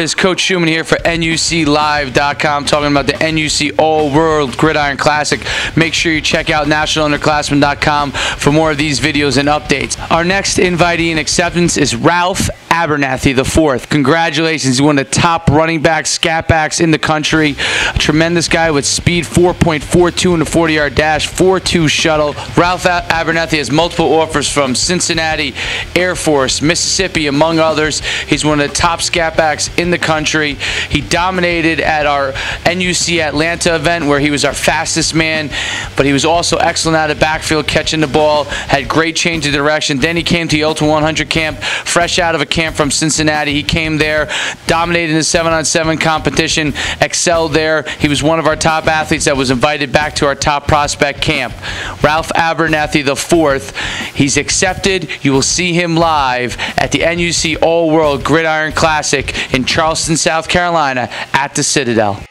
Is Coach Schuman here for NUCLive.com talking about the NUC All World Gridiron Classic. Make sure you check out NationalUnderclassmen.com for more of these videos and updates. Our next invitee in acceptance is Ralph Abernathy the fourth. Congratulations, he's one of the top running backs, scat backs in the country. A tremendous guy with speed 4.42 in the 40-yard dash, 4.2 shuttle. Ralph Abernathy has multiple offers from Cincinnati, Air Force, Mississippi, among others. He's one of the top scat backs in the country. He dominated at our NUC Atlanta event where he was our fastest man, but he was also excellent out of backfield catching the ball, had great change of direction. Then he came to the Ultimate 100 camp, fresh out of a camp from Cincinnati. He came there, dominated in the 7 on 7 competition, excelled there. He was one of our top athletes that was invited back to our top prospect camp. Ralph Abernathy the fourth. He's accepted. You will see him live at the NUC All World Gridiron Classic in Charleston, South Carolina at the Citadel.